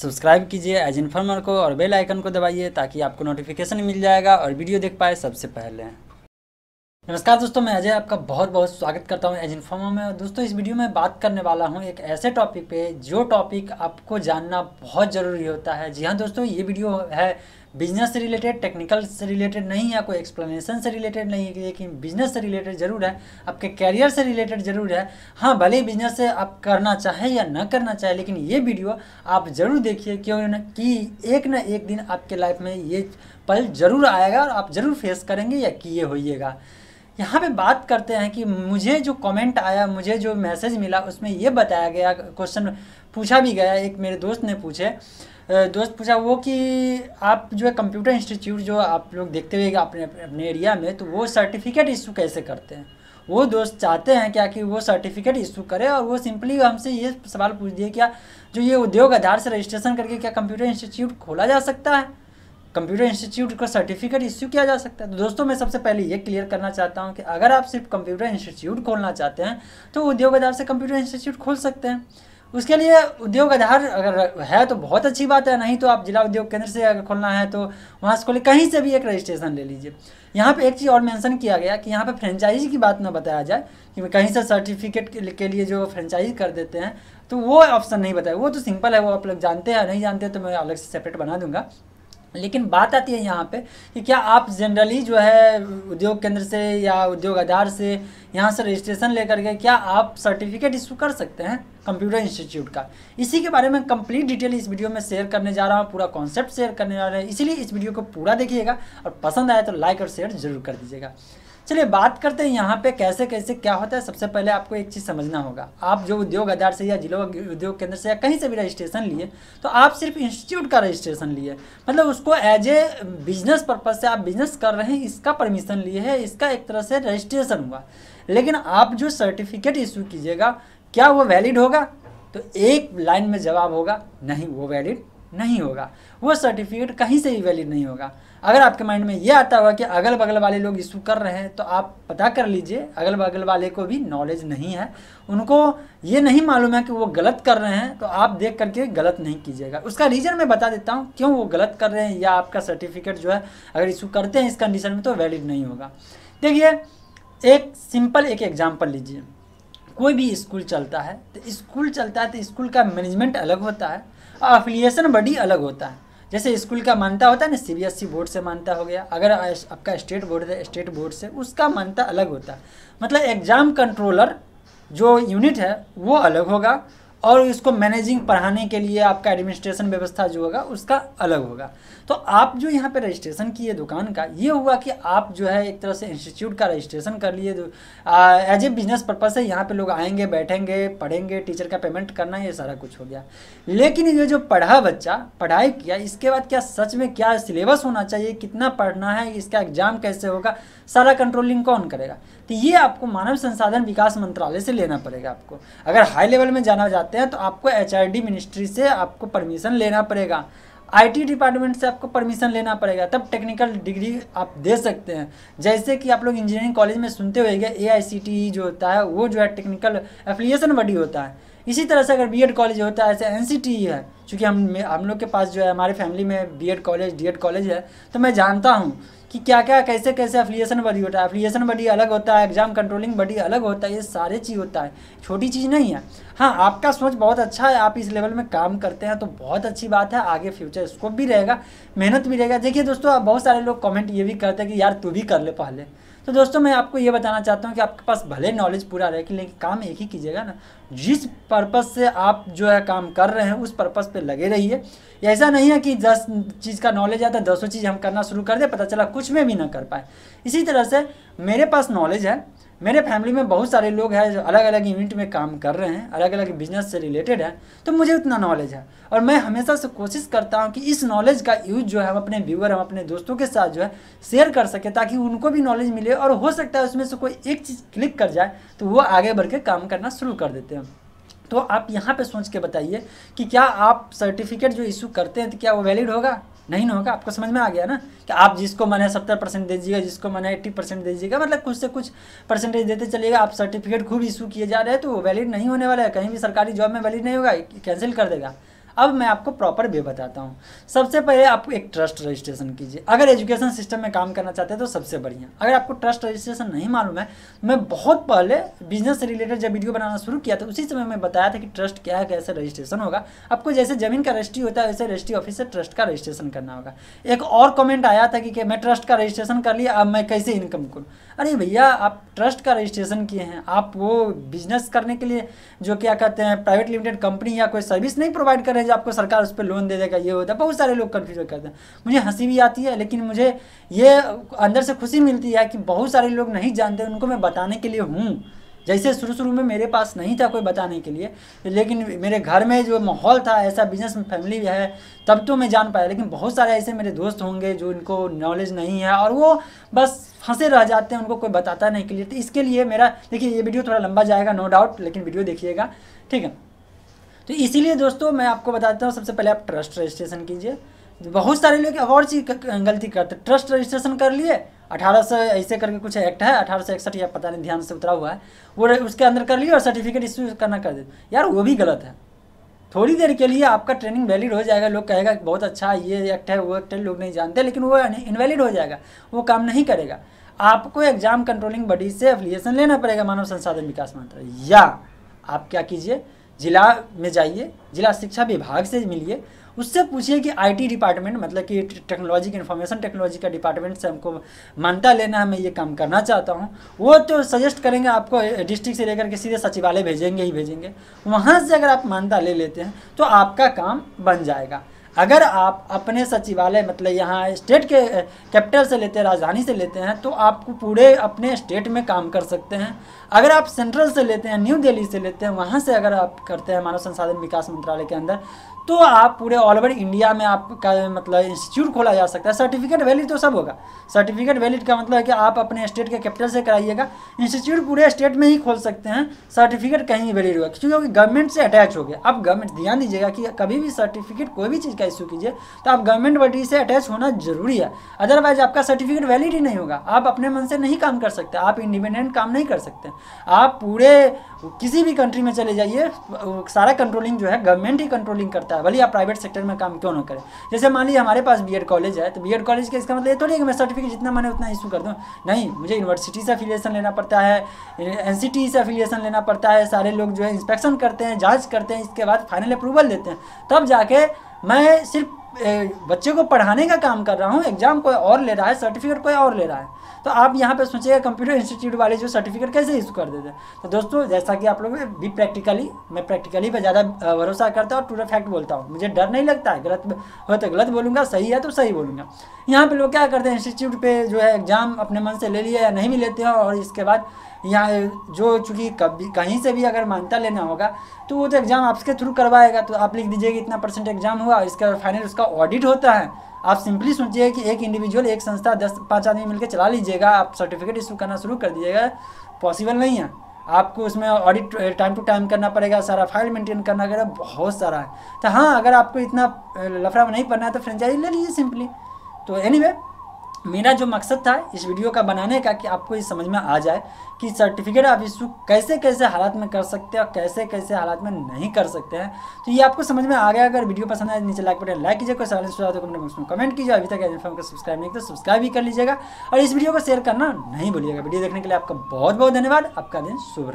Subscribe कीजिए, as informer को और बेल आइकन को दबाइए ताकि आपको नोटिफिकेशन मिल जाएगा और वीडियो देख पाए सबसे पहले। नमस्कार दोस्तों, मैं अजय आपका बहुत बहुत स्वागत करता हूँ एज इन्फॉर्मर में। दोस्तों, इस वीडियो में बात करने वाला हूँ एक ऐसे टॉपिक पे जो टॉपिक आपको जानना बहुत ज़रूरी होता है। जी हाँ दोस्तों, ये वीडियो है बिज़नेस से रिलेटेड टेक्निकल से रिलेटेड नहीं है, कोई एक्सप्लेनेशन से रिलेटेड नहीं है लेकिन बिज़नेस से रिलेटेड ज़रूर है, आपके कैरियर से रिलेटेड ज़रूर है। हाँ भले ही बिज़नेस से आप करना चाहें या ना करना चाहें, लेकिन ये वीडियो आप ज़रूर देखिए क्यों न कि एक ना एक दिन आपके लाइफ में ये पल ज़रूर आएगा और आप ज़रूर फेस करेंगे या किए होइएगा। यहाँ पे बात करते हैं कि मुझे जो कमेंट आया, मुझे जो मैसेज मिला, उसमें ये बताया गया क्वेश्चन पूछा भी गया, एक मेरे दोस्त ने पूछे दोस्त पूछा वो कि आप जो है कंप्यूटर इंस्टीट्यूट जो आप लोग देखते हुए अपने अपने एरिया में तो वो सर्टिफिकेट इशू कैसे करते हैं? वो दोस्त चाहते हैं क्या कि वो सर्टिफिकेट इशू करे और वो सिंपली हमसे ये सवाल पूछ दिए क्या जो ये उद्योग आधार से रजिस्ट्रेशन करके क्या कंप्यूटर इंस्टीट्यूट खोला जा सकता है? कंप्यूटर इंस्टीट्यूट का सर्टिफिकेट इश्यू किया जा सकता है। तो दोस्तों, मैं सबसे पहले ये क्लियर करना चाहता हूँ कि अगर आप सिर्फ़ कंप्यूटर इंस्टीट्यूट खोलना चाहते हैं तो उद्योग आधार से कंप्यूटर इंस्टीट्यूट खोल सकते हैं। उसके लिए उद्योग आधार अगर है तो बहुत अच्छी बात है, नहीं तो आप जिला उद्योग केंद्र से अगर खोलना है तो वहाँ से खोलिए, कहीं से भी एक रजिस्ट्रेशन ले लीजिए। यहाँ पे एक चीज़ और मेंशन किया गया कि यहाँ पे फ्रेंचाइजी की बात ना बताया जाए, कि कहीं से सर्टिफिकेट के लिए जो फ्रेंचाइज कर देते हैं तो वो ऑप्शन नहीं बताया। वो तो सिंपल है, वो आप लोग जानते हैं नहीं जानते तो मैं अलग से सेपरेट बना दूँगा। लेकिन बात आती है यहाँ पे कि क्या आप जनरली जो है उद्योग केंद्र से या उद्योग आधार से यहाँ से रजिस्ट्रेशन लेकर के क्या आप सर्टिफिकेट इशू कर सकते हैं कंप्यूटर इंस्टीट्यूट का? इसी के बारे में कंप्लीट डिटेल इस वीडियो में शेयर करने जा रहा हूँ, पूरा कॉन्सेप्ट शेयर करने जा रहे हैं। इसीलिए इस वीडियो को पूरा देखिएगा और पसंद आए तो लाइक और शेयर ज़रूर कर दीजिएगा। चलिए बात करते हैं यहाँ पे कैसे कैसे, क्या होता है। सबसे पहले आपको एक चीज़ समझना होगा। आप जो उद्योग आधार से या जिला उद्योग केंद्र से या कहीं से भी रजिस्ट्रेशन लिए तो आप सिर्फ़ इंस्टीट्यूट का रजिस्ट्रेशन लिए। मतलब उसको एज ए बिज़नेस पर्पज से आप बिज़नेस कर रहे हैं, इसका परमिशन लिए है, इसका एक तरह से रजिस्ट्रेशन हुआ। लेकिन आप जो सर्टिफिकेट इशू कीजिएगा, क्या वो वैलिड होगा? तो एक लाइन में जवाब होगा, नहीं, वो वैलिड नहीं होगा। वो सर्टिफिकेट कहीं से भी वैलिड नहीं होगा। अगर आपके माइंड में ये आता हुआ कि अगल बगल वाले लोग इशू कर रहे हैं तो आप पता कर लीजिए अगल बगल वाले को भी नॉलेज नहीं है। उनको ये नहीं मालूम है कि वो गलत कर रहे हैं तो आप देख करके गलत नहीं कीजिएगा। उसका रीज़न मैं बता देता हूँ, क्यों वो गलत कर रहे हैं या आपका सर्टिफिकेट जो है, अगर इशू करते हैं इस कंडीशन में तो वैलिड नहीं होगा। देखिए, एक सिंपल एक एग्ज़ाम्पल लीजिए। कोई भी स्कूल चलता है तो स्कूल चलता है तो स्कूल का मैनेजमेंट अलग होता है। अफिलिएशन बड़ी अलग होता है। जैसे स्कूल का मानता होता है ना सीबीएसई बोर्ड से मानता हो गया। अगर आपका स्टेट बोर्ड है स्टेट बोर्ड से, उसका मानता अलग होता है। मतलब एग्ज़ाम कंट्रोलर जो यूनिट है, वो अलग होगा। और इसको मैनेजिंग पढ़ाने के लिए आपका एडमिनिस्ट्रेशन व्यवस्था जो होगा, उसका अलग होगा। तो आप जो यहाँ पे रजिस्ट्रेशन किए दुकान का, ये हुआ कि आप जो है एक तरह से इंस्टीट्यूट का रजिस्ट्रेशन कर लिए। एज ए बिज़नेस पर्पज से यहाँ पे लोग आएँगे, बैठेंगे, पढ़ेंगे टीचर का पेमेंट करना, ये सारा कुछ हो गया। लेकिन ये जो पढ़ा बच्चा, पढ़ाई किया, इसके बाद क्या सच में क्या सिलेबस होना चाहिए, कितना पढ़ना है, इसका एग्ज़ाम कैसे होगा, सारा कंट्रोलिंग कौन करेगा? तो ये आपको मानव संसाधन विकास मंत्रालय से लेना पड़ेगा आपको। अगर हाई लेवल में जाना जाते हैं तो आपको एच मिनिस्ट्री से आपको परमिशन लेना पड़ेगा। आईटी डिपार्टमेंट से आपको परमिशन लेना पड़ेगा। तब टेक्निकल डिग्री आप दे सकते हैं। जैसे कि आप लोग इंजीनियरिंग कॉलेज में सुनते हुए ए ए जो होता है, वो जो है टेक्निकल एफिलिएशन बॉडी होता है। इसी तरह से अगर बीएड कॉलेज होता है, ऐसे एनसीटीई है, चूँकि हम हम लोग के पास जो है, हमारे फैमिली में बीएड कॉलेज डी कॉलेज है तो मैं जानता हूँ कि क्या क्या कैसे कैसे एफिलिएशन बडी होता है? एफिलिएशन बडी अलग होता है एग्ज़ाम कंट्रोलिंग बडी अलग होता है, ये सारे चीज़ होता है। छोटी चीज़ नहीं है। हाँ आपका सोच बहुत अच्छा है, आप इस लेवल में काम करते हैं तो बहुत अच्छी बात है, आगे फ्यूचर स्कोप भी रहेगा, मेहनत भी रहेगा। देखिए दोस्तों, बहुत सारे लोग कमेंट ये भी करते हैं कि, यार, तू भी कर ले पहले। तो दोस्तों, मैं आपको ये बताना चाहता हूँ कि आपके पास भले नॉलेज पूरा रहे, कि लेकिन काम एक ही कीजिएगा ना। जिस पर्पज़ से आप जो है काम कर रहे हैं, उस पर्पज़ पे लगे रहिए। ऐसा नहीं है कि दस चीज़ का नॉलेज आता है, दसों चीज़ हम करना शुरू कर दे, पता चला कुछ में भी ना कर पाए। इसी तरह से मेरे पास नॉलेज है मेरे फैमिली में बहुत सारे लोग हैं जो अलग अलग यूनिट में काम कर रहे हैं अलग अलग बिज़नेस से रिलेटेड है तो मुझे उतना नॉलेज है। और मैं हमेशा से कोशिश करता हूँ कि इस नॉलेज का यूज़ जो है हम अपने व्यूअर हम अपने दोस्तों के साथ जो है शेयर कर सके ताकि उनको भी नॉलेज मिले और हो सकता है उसमें से कोई एक चीज़ क्लिक कर जाए तो वो आगे बढ़ के काम करना शुरू कर देते हैं। तो आप यहाँ पे सोच के बताइए कि क्या आप सर्टिफिकेट जो इशू करते हैं तो क्या वो वैलिड होगा? नहीं ना होगा, आपको समझ में आ गया ना? कि आप जिसको मैंने सत्तर परसेंट दीजिएगा, जिसको मैंने एट्टी परसेंट दीजिएगा मतलब कुछ से कुछ परसेंटेज देते चलिएगा, आप सर्टिफिकेट खूब इशू किए जा रहे हैं तो वो वैलिड नहीं होने वाला है, कहीं भी सरकारी जॉब में वैलिड नहीं होगा कैंसिल कर देगा। अब मैं आपको प्रॉपर वे बताता हूँ। सबसे पहले आप एक ट्रस्ट रजिस्ट्रेशन कीजिए। अगर एजुकेशन सिस्टम में काम करना चाहते हैं तो सबसे बढ़िया। अगर आपको ट्रस्ट रजिस्ट्रेशन नहीं मालूम है मैं बहुत पहले बिज़नेस से रिलेटेड जब वीडियो बनाना शुरू किया था उसी समय मैं बताया था कि ट्रस्ट क्या है, कैसे रजिस्ट्रेशन होगा। आपको जैसे ज़मीन का रजिस्ट्री होता है, वैसे रजिस्ट्री ऑफ़िस से ट्रस्ट का रजिस्ट्रेशन करना होगा। एक और कमेंट आया था कि मैं ट्रस्ट का रजिस्ट्रेशन कर लिया, अब मैं कैसे इनकम करूँ? अरे भैया, आप ट्रस्ट का रजिस्ट्रेशन किए हैं। आप वो बिज़नेस करने के लिए, जो क्या कहते हैं प्राइवेट लिमिटेड कंपनी या कोई सर्विस नहीं प्रोवाइड कर रहे जो आपको सरकार उस पर लोन दे देगा, ये होता है। बहुत सारे लोग कन्फ्यूज़ करते हैं। मुझे हँसी भी आती है, लेकिन मुझे ये अंदर से खुशी मिलती है कि बहुत सारे लोग नहीं जानते, उनको मैं बताने के लिए हूँ। जैसे शुरू शुरू में मेरे पास नहीं था कोई बताने के लिए, लेकिन मेरे घर में जो माहौल था, ऐसा बिज़नेस में फैमिली है, तब तो मैं जान पाया। लेकिन बहुत सारे ऐसे मेरे दोस्त होंगे जो इनको नॉलेज नहीं है, और वो बस फंसे रह जाते हैं, उनको कोई बताता नहीं के लिए। तो इसके लिए मेरा, देखिए, ये वीडियो थोड़ा लंबा जाएगा नो डाउट लेकिन वीडियो देखिएगा। ठीक है। तो इसीलिए दोस्तों मैं आपको बताता हूँ, सबसे पहले आप ट्रस्ट रजिस्ट्रेशन कीजिए। बहुत सारे लोग और चीज़ गलती करते ट्रस्ट रजिस्ट्रेशन कर लिए, अठारह सौ ऐसे करके कुछ एक्ट है, अठारह सौ इकसठ या पता नहीं, ध्यान से उतरा हुआ है। वो उसके अंदर कर लिए और सर्टिफिकेट इश्यू करना कर दे। यार, वो भी गलत है। थोड़ी देर के लिए आपका ट्रेनिंग वैलिड हो जाएगा। लोग कहेगा, बहुत अच्छा ये एक्ट है, वो एक्ट है, लोग नहीं जानते, लेकिन वो इनवैलिड हो जाएगा। वो काम नहीं करेगा। आपको एग्ज़ाम कंट्रोलिंग बॉडी से एफिलिएशन लेना पड़ेगा मानव संसाधन विकास मंत्रालय। या आप क्या कीजिए जिला में जाइए, जिला शिक्षा विभाग से मिलिए। उससे पूछिए कि आईटी डिपार्टमेंट मतलब कि टेक्नोलॉजी इन्फॉर्मेशन टेक्नोलॉजी का डिपार्टमेंट से हमको मानता लेना है, मैं ये काम करना चाहता हूँ। वो तो सजेस्ट करेंगे, आपको डिस्ट्रिक्ट से लेकर के सीधे सचिवालय भेजेंगे ही भेजेंगे। वहाँ से अगर आप मानता ले लेते हैं तो आपका काम बन जाएगा। अगर आप अपने सचिवालय मतलब यहाँ स्टेट के कैपिटल से लेते हैं, राजधानी से लेते हैं तो आप पूरे अपने स्टेट में काम कर सकते हैं। अगर आप सेंट्रल से लेते हैं, न्यू दिल्ली से लेते हैं, वहाँ से अगर आप करते हैं मानव संसाधन विकास मंत्रालय के अंदर तो आप पूरे ऑल ओवर इंडिया में आपका मतलब इंस्टीट्यूट खोला जा सकता है। सर्टिफिकेट वैलिड तो सब होगा। सर्टिफिकेट वैलिड का मतलब है कि आप अपने स्टेट के कैपिटल से कराइएगा। इंस्टीट्यूट पूरे स्टेट में ही खोल सकते हैं। सर्टिफिकेट कहीं वैलिड होगा। क्योंकि गवर्नमेंट से अटैच हो गया। अब गवर्नमेंट ध्यान दीजिएगा कि कभी भी सर्टिफिकेट कोई भी चीज़ का इशू कीजिए तो आप गवर्नमेंट बॉडी से अटैच होना ज़रूरी है। अदरवाइज़ आपका सर्टिफिकेट वैलिड ही नहीं होगा। आप अपने मन से नहीं काम कर सकते। आप इंडिपेंडेंट काम नहीं कर सकते। आप पूरे किसी भी कंट्री में चले जाइए, सारा कंट्रोलिंग जो है गवर्नमेंट ही कंट्रोलिंग करता है। भले आप प्राइवेट सेक्टर में काम क्यों ना करें। जैसे मान लीजिए हमारे पास बी कॉलेज है तो बी कॉलेज के इसका मतलब ये थोड़ी है कि मैं सर्टिफिकेट जितना मैंने उतना इशू कर दूँ। नहीं, मुझे यूनिवर्सिटी से अफिलिएशन लेना पड़ता है एनसीटी से अफिलिएशन लेना पड़ता है, सारे लोग जो है इंस्पेक्शन करते हैं, जाँच करते हैं, इसके बाद फाइनल अप्रूवल देते हैं। तब जाके मैं सिर्फ़ बच्चे को पढ़ाने का काम कर रहा हूँ एग्ज़ाम कोई और ले रहा है सर्टिफिकेट कोई और ले रहा है। तो आप यहाँ पे सोचिएगा कंप्यूटर इंस्टीट्यूट वाले जो सर्टिफिकेट कैसे इशू कर देते तो दोस्तों, जैसा कि आप लोग भी प्रैक्टिकली मैं प्रैक्टिकली पे ज़्यादा भरोसा करता हूँ और टू फैक्ट बोलता हूँ। मुझे डर नहीं लगता है, गलत हो तो गलत बोलूँगा, सही है तो सही बोलूँगा। यहाँ पर लोग क्या करते हैं इंस्टीट्यूट पर जो है एग्ज़ाम अपने मन से ले लिया या नहीं भी लेते हैं और इसके बाद यहाँ, जो चूँकि कभी, कहीं से भी अगर मान्यता लेना होगा तो वो तो एग्ज़ाम आपके थ्रू करवाएगा। तो आप लिख दीजिए कि इतना परसेंट एग्ज़ाम हुआ, इसका फाइनल उसका ऑडिट होता है। आप सिंपली सोचिए कि एक इंडिविजुअल एक संस्था दस पाँच आदमी मिलकर चला लीजिएगा आप सर्टिफिकेट इशू करना शुरू कर दीजिएगा पॉसिबल नहीं है। आपको उसमें ऑडिट टाइम टू टाइम करना पड़ेगा सारा फ़ाइल मेंटेन करना पड़ेगा बहुत सारा है। तो हाँ अगर आपको इतना लफड़ा नहीं पड़ना है तो फ्रेंचाइजी ले लीजिए सिंपली तो एनी anyway, मेरा जो मकसद था इस वीडियो का बनाने का कि आपको ये समझ में आ जाए कि सर्टिफिकेट आप इशू कैसे कैसे हालात में कर सकते हैं और कैसे कैसे हालात में नहीं कर सकते हैं। तो ये आपको समझ में आ गया। अगर वीडियो पसंद आए, नीचे लाइक बटन लाइक कीजिए, कोई सवाल तो कमेंट बॉक्स में कमेंट कीजिए। अभी तक इन्फॉर्म को सब्सक्राइब नहीं तो सब्सक्राइब भी कर लीजिएगा और इस वीडियो को शेयर करना नहीं भूलिएगा। वीडियो देखने के लिए आपका बहुत बहुत धन्यवाद। आपका दिन शुभ